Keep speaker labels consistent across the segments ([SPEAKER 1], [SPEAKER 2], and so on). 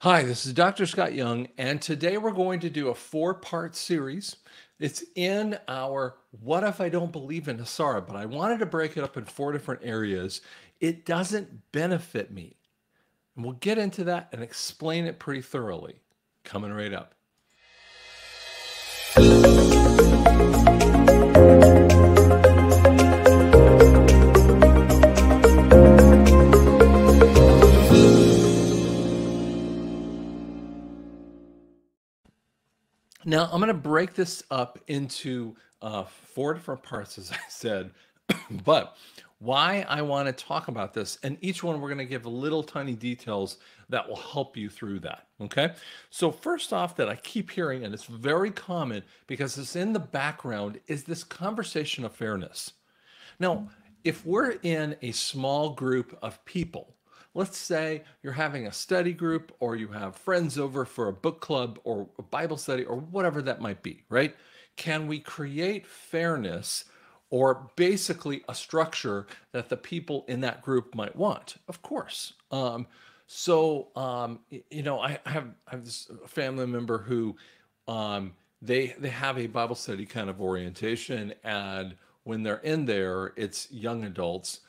[SPEAKER 1] Hi, this is Dr. Scott Young, and today we're going to do a four part series. It's in our What If I Don't Believe in NESARA, but I wanted to break it up in four different areas. It doesn't benefit me. And we'll get into that and explain it pretty thoroughly. Coming right up. Now, I'm going to break this up into uh, four different parts, as I said. but why I want to talk about this, and each one we're going to give little tiny details that will help you through that. Okay. So, first off, that I keep hearing, and it's very common because it's in the background, is this conversation of fairness. Now, if we're in a small group of people, Let's say you're having a study group or you have friends over for a book club or a Bible study or whatever that might be, right? Can we create fairness or basically a structure that the people in that group might want? Of course. Um, so, um, you know, I have, I have this family member who um, they they have a Bible study kind of orientation, and when they're in there, it's young adults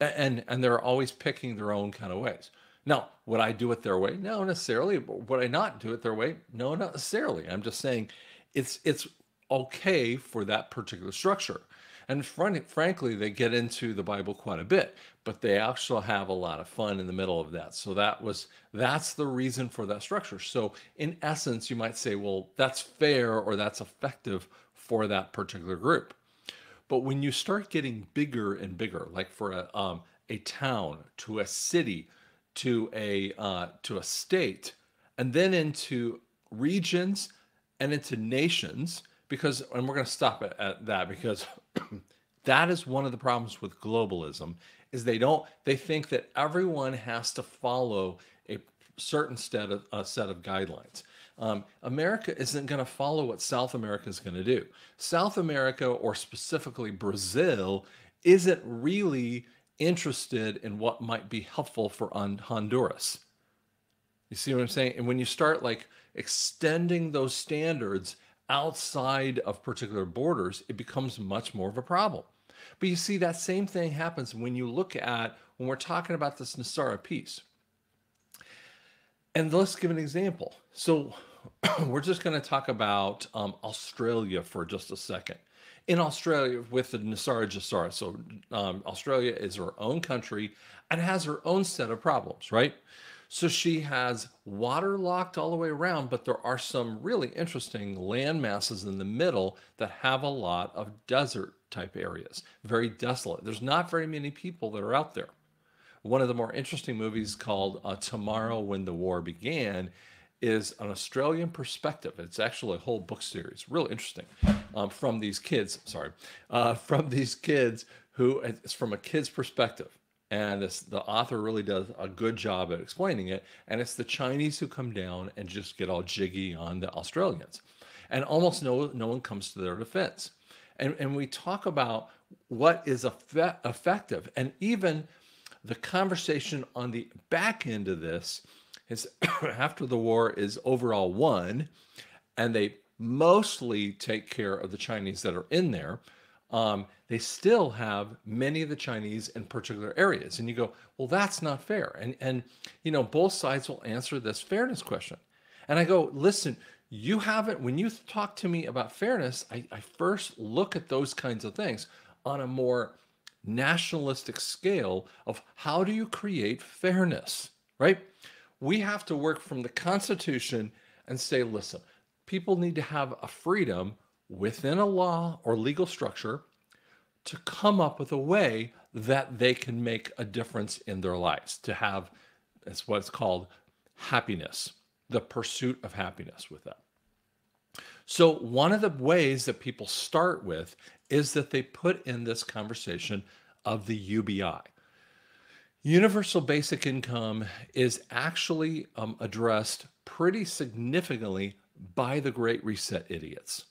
[SPEAKER 1] and and they're always picking their own kind of ways. Now, would I do it their way? No, necessarily. Would I not do it their way? No, not necessarily. I'm just saying it's it's okay for that particular structure. And frankly, they get into the Bible quite a bit, but they actually have a lot of fun in the middle of that. So that was that's the reason for that structure. So in essence, you might say, well, that's fair or that's effective for that particular group. But when you start getting bigger and bigger, like for a um, a town to a city to a uh, to a state, and then into regions and into nations, because and we're going to stop at, at that because that is one of the problems with globalism is they don't they think that everyone has to follow a certain set of, a set of guidelines um, America isn't going to follow what South America is going to do. South America, or specifically Brazil, isn't really interested in what might be helpful for Honduras. You see what I'm saying? And when you start like extending those standards outside of particular borders, it becomes much more of a problem. But you see, that same thing happens when you look at when we're talking about this NESARA piece. And let's give an example. So we're just going to talk about um, Australia for just a second. In Australia, with the NESARA GESARA, so um, Australia is her own country and has her own set of problems, right? So she has water locked all the way around, but there are some really interesting land masses in the middle that have a lot of desert type areas, very desolate. There's not very many people that are out there. One of the more interesting movies called uh, Tomorrow When the War Began is an Australian perspective. It's actually a whole book series, really interesting, um, from these kids. Sorry, uh, from these kids who it's from a kid's perspective, and the author really does a good job at explaining it. And it's the Chinese who come down and just get all jiggy on the Australians, and almost no no one comes to their defense. And and we talk about what is effect, effective, and even the conversation on the back end of this is after the war is overall won, and they mostly take care of the Chinese that are in there. Um, they still have many of the Chinese in particular areas, and you go, well, that's not fair. And and you know, both sides will answer this fairness question, and I go, listen, you haven't. When you talk to me about fairness, I, I first look at those kinds of things on a more nationalistic scale of how do you create fairness, right? We have to work from the Constitution and say, listen, people need to have a freedom within a law or legal structure to come up with a way that they can make a difference in their lives, to have, that's what's called happiness, the pursuit of happiness with that. So, one of the ways that people start with is that they put in this conversation of the UBI. Universal basic income is actually um, addressed pretty significantly by the Great Reset idiots.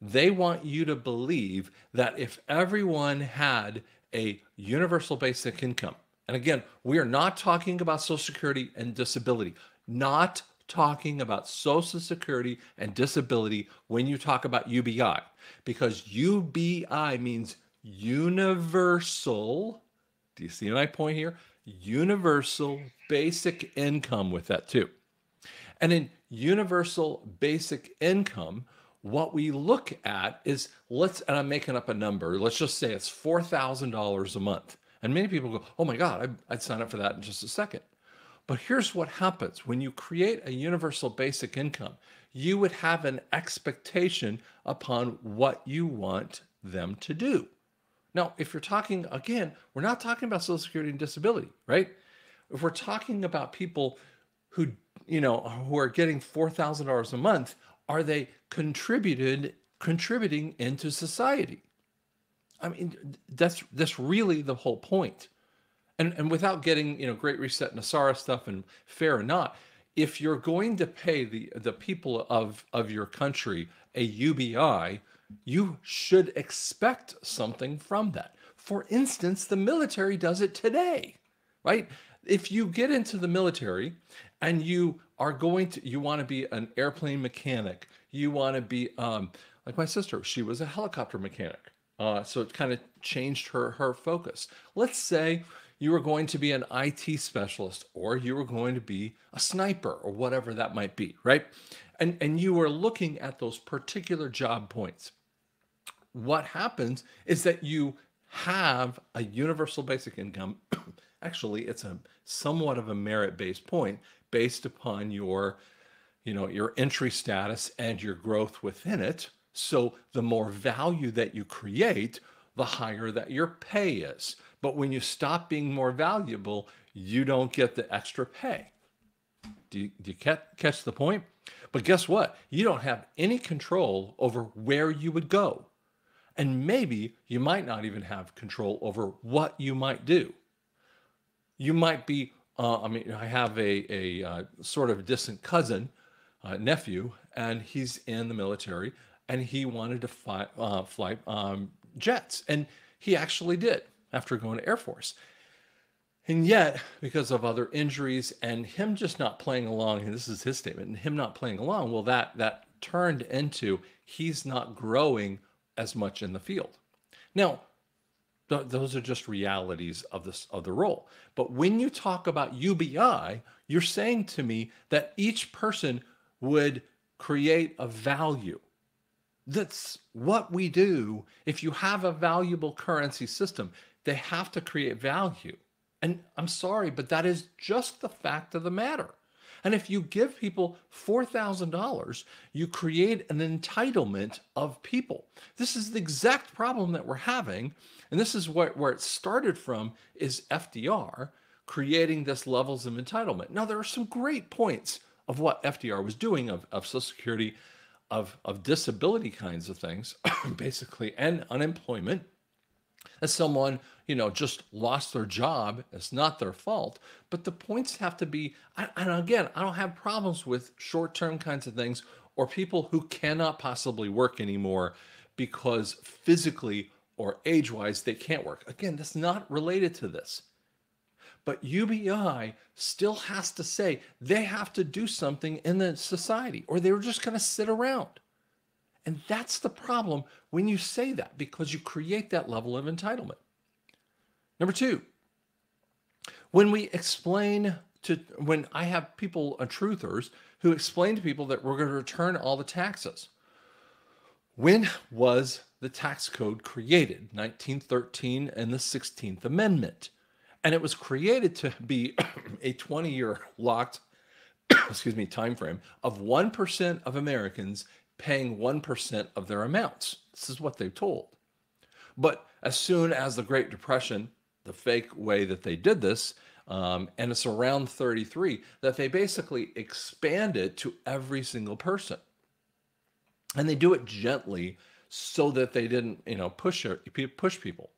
[SPEAKER 1] They want you to believe that if everyone had a universal basic income, And again, we are not talking about Social Security and disability, not talking about Social Security and disability when you talk about UBI, because UBI means universal. Do you see my point here? Universal basic income with that too. And in universal basic income, what we look at is let's, and I'm making up a number, let's just say it's $4,000 a month. And many people go, oh my God, I'd, I'd sign up for that in just a second. But here's what happens when you create a universal basic income, you would have an expectation upon what you want them to do. Now, if you're talking, again, we're not talking about Social Security and disability, right? If we're talking about people who, you know, who are getting $4,000 a month, are they contributed contributing into society? I mean, that's that's really the whole point. And and without getting, you know, Great Reset and stuff and fair or not, if you're going to pay the the people of of your country a UBI, you should expect something from that. For instance, the military does it today, right? If you get into the military and you are going to, you want to be an airplane mechanic, you want to be, um, like my sister, she was a helicopter mechanic. Uh, so it kind of changed her her focus. Let's say you were going to be an IT specialist or you were going to be a sniper or whatever that might be, right? And and you are looking at those particular job points. What happens is that you have a universal basic income. Actually, it's a somewhat of a merit-based point based upon your you know your entry status and your growth within it so the more value that you create the higher that your pay is but when you stop being more valuable you don't get the extra pay do you, do you catch the point? But guess what? You don't have any control over where you would go. And maybe you might not even have control over what you might do. You might be uh, I mean, I have a, a uh, sort of distant cousin, uh, nephew, and he's in the military, and he wanted to fly, uh, fly um, jets, and he actually did after going to Air Force. And yet, because of other injuries and him just not playing along, and this is his statement, and him not playing along, well, that that turned into he's not growing as much in the field. Now, Th- those are just realities of this of the role. But when you talk about UBI, you're saying to me that each person would create a value. That's what we do. If you have a valuable currency system, they have to create value. And I'm sorry, but that is just the fact of the matter. And if you give people $4,000, you create an entitlement of people. This is the exact problem that we're having. And this is what, where it started from is FDR creating this levels of entitlement. Now, there are some great points of what FDR was doing of, of Social Security, of, of disability kinds of things, basically, and unemployment as someone you know just lost their job it's not their fault but the points have to be and again i don't have problems with short-term kinds of things or people who cannot possibly work anymore because physically or age-wise they can't work again that's not related to this but UBI still has to say they have to do something in the society or they were just going to sit around. And that's the problem when you say that because you create that level of entitlement. Number two, when we explain to, when I have people, uh, truthers, who explain to people that we're going to return all the taxes. When was the tax code created? 1913 and the 16th Amendment. And it was created to be a 20 year locked excuse me time frame of 1% of Americans paying 1% of their amounts. This is what they're told. But as soon as the Great Depression, the fake way that they did this, um, and it's around 33, that they basically expand it to every single person. And they do it gently so that they didn't, you know, push push people.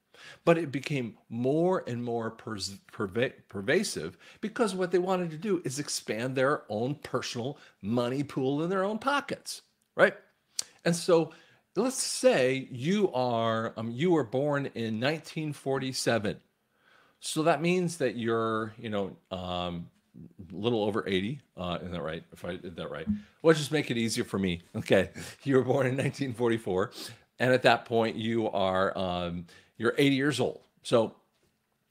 [SPEAKER 1] But it became more and more pervasive because what they wanted to do is expand their own personal money pool in their own pockets right? And so let's say you are um, you were born in 1947. So that means that you're, you know, um, a little over 80. Uh, isn't that right? If I did that right, let's just make it easier for me. Okay, you were born in 1944, and at that point you are um, you're 80 years old. So,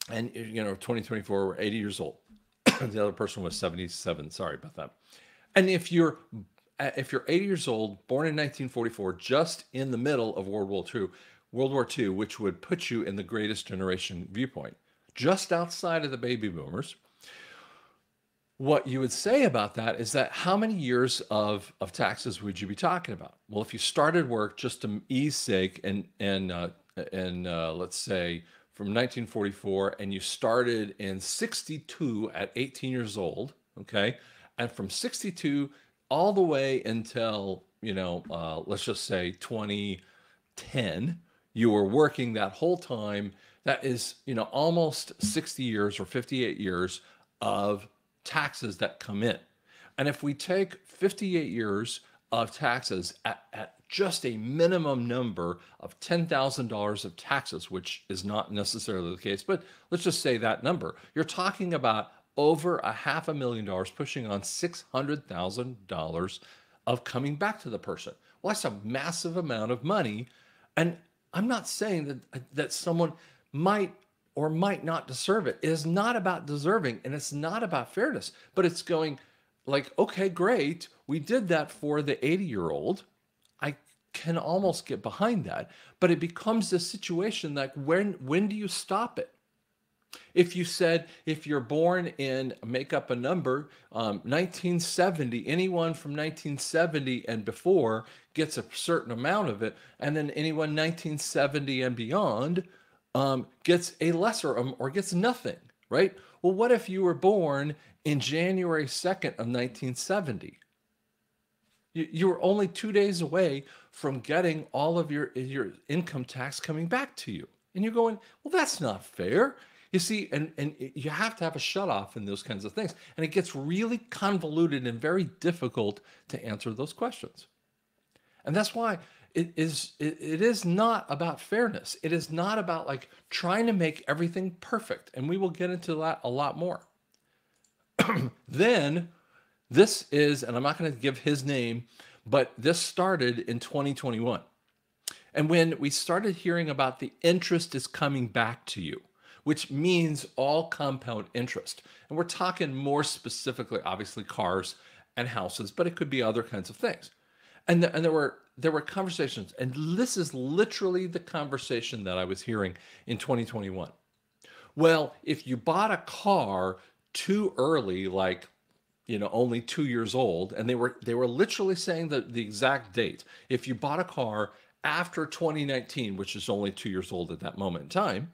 [SPEAKER 1] and you know, 2024, we're 80 years old. the other person was 77. Sorry about that. And if you're if you're 80 years old, born in 1944, just in the middle of World War II, World War II, which would put you in the greatest generation viewpoint, just outside of the baby boomers, what you would say about that is that how many years of, of taxes would you be talking about? Well, if you started work just to ease sake and and uh, and uh, let's say from 1944 and you started in 62 at 18 years old, okay, and from 62 all the way until you know uh, let's just say 2010, you were working that whole time. That is you know almost 60 years or 58 years of taxes that come in. And if we take 58 years of taxes at, at just a minimum number of $10,000 of taxes, which is not necessarily the case, but let's just say that number, you're talking about over a half a million dollars, pushing on $600,000 of coming back to the person. Well, that's a massive amount of money. And I'm not saying that, that someone might or might not deserve it. It is not about deserving and it's not about fairness, but it's going like, okay, great. We did that for the 80 year old. I can almost get behind that, but it becomes a situation like when when do you stop it? If you said if you're born in make up a number, um, 1970, anyone from 1970 and before gets a certain amount of it, and then anyone 1970 and beyond um, gets a lesser um, or gets nothing, right? Well, what if you were born in January 2nd of 1970? You, you were only two days away from getting all of your, your income tax coming back to you. And you're going, well, that's not fair. You see, and, and you have to have a shut off in those kinds of things. And it gets really convoluted and very difficult to answer those questions. And that's why it is it, it is not about fairness it is not about like trying to make everything perfect and we will get into that a lot more then this is and i'm not going to give his name but this started in 2021 and when we started hearing about the interest is coming back to you which means all compound interest and we're talking more specifically obviously cars and houses but it could be other kinds of things and, the, and there were there were conversations, and this is literally the conversation that I was hearing in 2021. Well, if you bought a car too early, like you know, only two years old, and they were they were literally saying the, the exact date. If you bought a car after 2019, which is only two years old at that moment in time,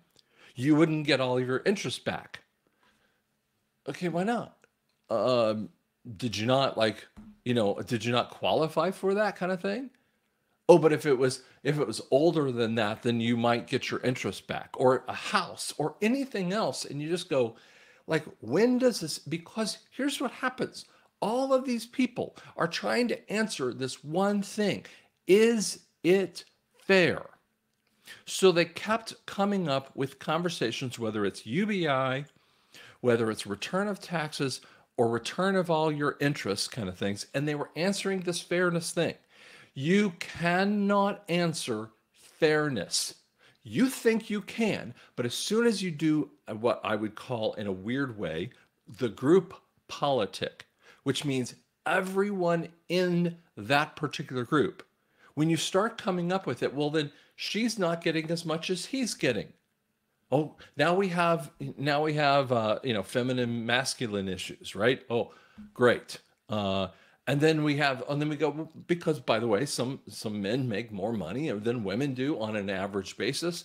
[SPEAKER 1] you wouldn't get all of your interest back. Okay, why not? Um, did you not like, you know, did you not qualify for that kind of thing? oh but if it was if it was older than that then you might get your interest back or a house or anything else and you just go like when does this because here's what happens all of these people are trying to answer this one thing is it fair so they kept coming up with conversations whether it's ubi whether it's return of taxes or return of all your interests kind of things and they were answering this fairness thing you cannot answer fairness. You think you can, but as soon as you do what I would call, in a weird way, the group politic, which means everyone in that particular group, when you start coming up with it, well, then she's not getting as much as he's getting. Oh, now we have now we have uh, you know feminine masculine issues, right? Oh, great. Uh, and then we have and then we go because by the way some some men make more money than women do on an average basis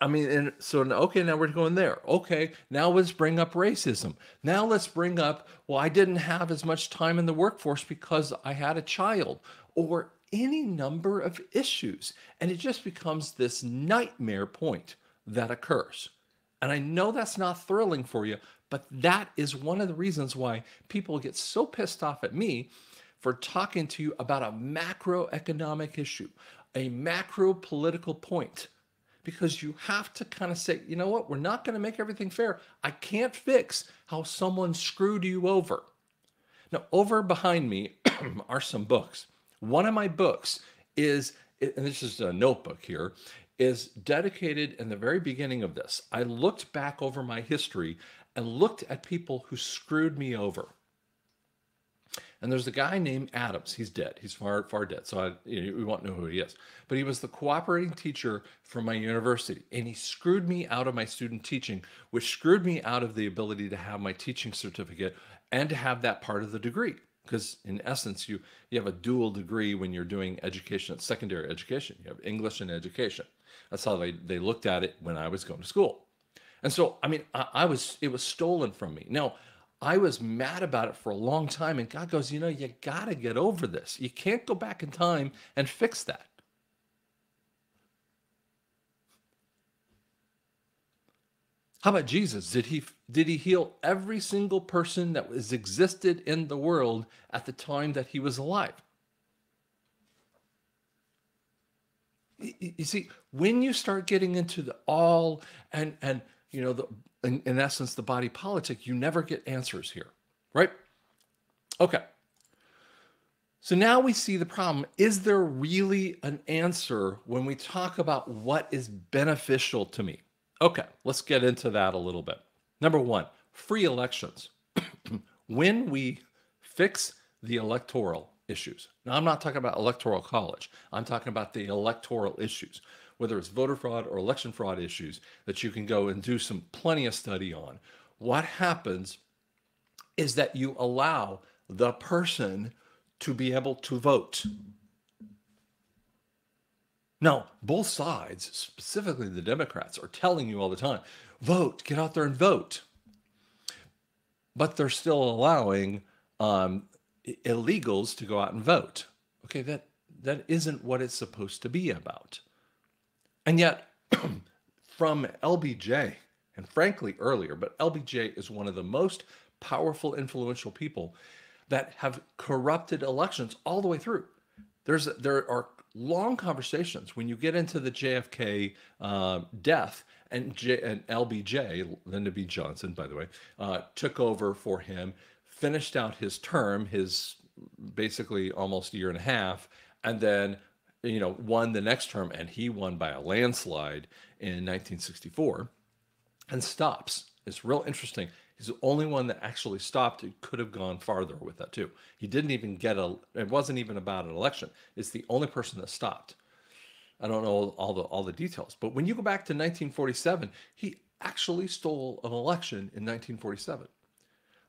[SPEAKER 1] i mean and so okay now we're going there okay now let's bring up racism now let's bring up well i didn't have as much time in the workforce because i had a child or any number of issues and it just becomes this nightmare point that occurs and i know that's not thrilling for you but that is one of the reasons why people get so pissed off at me for talking to you about a macroeconomic issue, a macro political point, because you have to kind of say, you know what, we're not going to make everything fair. I can't fix how someone screwed you over. Now, over behind me are some books. One of my books is, and this is a notebook here, is dedicated in the very beginning of this. I looked back over my history and looked at people who screwed me over. And there's a guy named Adams. He's dead. He's far, far dead. So I, you know, we won't know who he is. But he was the cooperating teacher from my university, and he screwed me out of my student teaching, which screwed me out of the ability to have my teaching certificate and to have that part of the degree. Because in essence, you you have a dual degree when you're doing education, at secondary education. You have English and education. That's how they, they looked at it when I was going to school. And so, I mean, I, I was it was stolen from me. Now, I was mad about it for a long time. And God goes, you know, you got to get over this. You can't go back in time and fix that. How about Jesus? Did he did he heal every single person that was existed in the world at the time that he was alive? You see, when you start getting into the all and and you know the in, in essence, the body politic, you never get answers here, right? Okay. So now we see the problem. Is there really an answer when we talk about what is beneficial to me? Okay, let's get into that a little bit. Number one, free elections. when we fix the electoral issues, now I'm not talking about electoral college, I'm talking about the electoral issues whether it's voter fraud or election fraud issues that you can go and do some plenty of study on. What happens is that you allow the person to be able to vote. Now, both sides, specifically the Democrats, are telling you all the time vote, get out there and vote. But they're still allowing um, illegals to go out and vote. Okay, that, that isn't what it's supposed to be about. And yet, from LBJ, and frankly earlier, but LBJ is one of the most powerful, influential people that have corrupted elections all the way through. There's there are long conversations when you get into the JFK uh, death and, J, and LBJ, Lyndon B. Johnson, by the way, uh, took over for him, finished out his term, his basically almost a year and a half, and then you know, won the next term, and he won by a landslide in 1964 and stops. It's real interesting. He's the only one that actually stopped. It could have gone farther with that too. He didn't even get a. It wasn't even about an election. It's the only person that stopped. I don't know all the all the details, but when you go back to 1947, he actually stole an election in 1947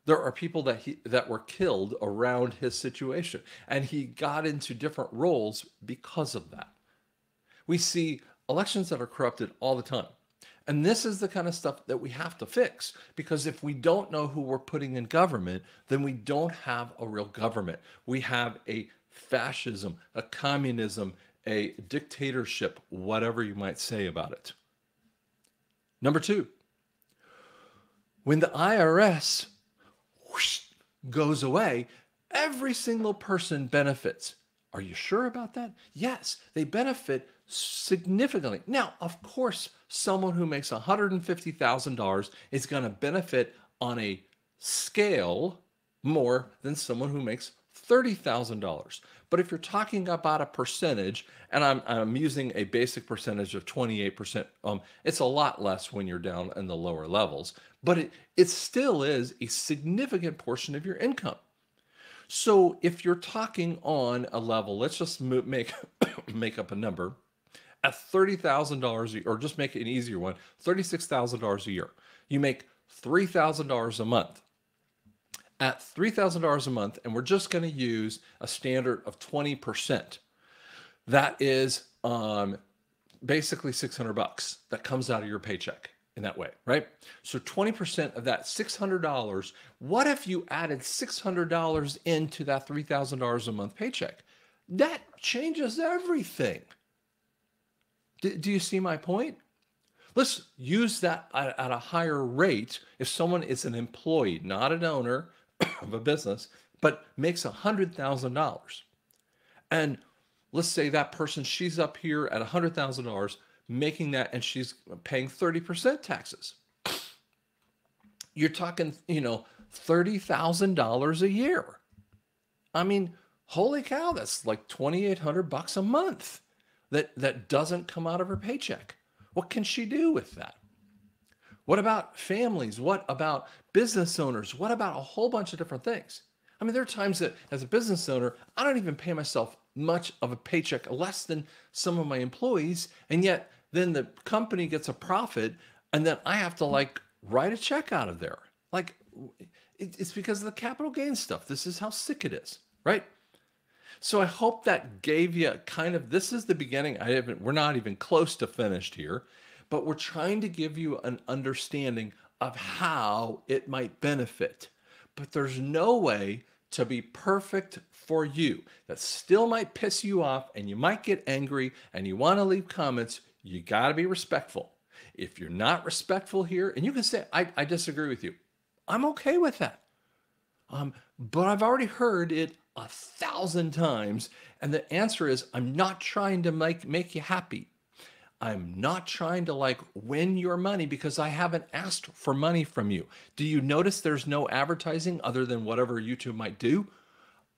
[SPEAKER 1] there are people that he that were killed around his situation and he got into different roles because of that we see elections that are corrupted all the time and this is the kind of stuff that we have to fix because if we don't know who we're putting in government then we don't have a real government we have a fascism a communism a dictatorship whatever you might say about it number 2 when the IRS whoosh, goes away, every single person benefits. Are you sure about that? Yes, they benefit significantly. Now, of course, someone who makes $150,000 is going to benefit on a scale more than someone who makes $30,000. But if you're talking about a percentage, and I'm, I'm using a basic percentage of 28%, um, it's a lot less when you're down in the lower levels, but it, it still is a significant portion of your income. So if you're talking on a level, let's just make, make up a number at $30,000 or just make it an easier one, $36,000 a year. You make $3,000 a month at $3,000 a month, and we're just going to use a standard of 20%. That is um, basically 600 bucks that comes out of your paycheck in that way, right? So 20% of that $600, what if you added $600 into that $3,000 a month paycheck? That changes everything. D- do you see my point? Let's use that at, at a higher rate if someone is an employee, not an owner, of a business, but makes a $100,000. And let's say that person, she's up here at $100,000 making that and she's paying 30% taxes. You're talking, you know, $30,000 a year. I mean, holy cow, that's like 2800 bucks a month that that doesn't come out of her paycheck. What can she do with that? What about families? What about business owners? What about a whole bunch of different things? I mean, there are times that as a business owner, I don't even pay myself much of a paycheck, less than some of my employees. And yet, then the company gets a profit, and then I have to like write a check out of there. Like, it's because of the capital gain stuff. This is how sick it is, right? So I hope that gave you kind of this is the beginning. I haven't we're not even close to finished here, but we're trying to give you an understanding of how it might benefit. But there's no way to be perfect for you. That still might piss you off and you might get angry and you want to leave comments. You got to be respectful. If you're not respectful here, and you can say, I, I disagree with you, I'm okay with that. Um, but I've already heard it a thousand times. And the answer is, I'm not trying to make, make you happy. I'm not trying to like win your money because I haven't asked for money from you. Do you notice there's no advertising other than whatever YouTube might do?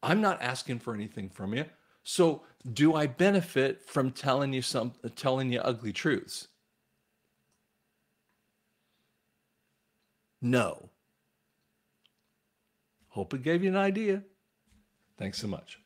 [SPEAKER 1] I'm not asking for anything from you. So do I benefit from telling you some telling you ugly truths? No. Hope it gave you an idea. Thanks so much.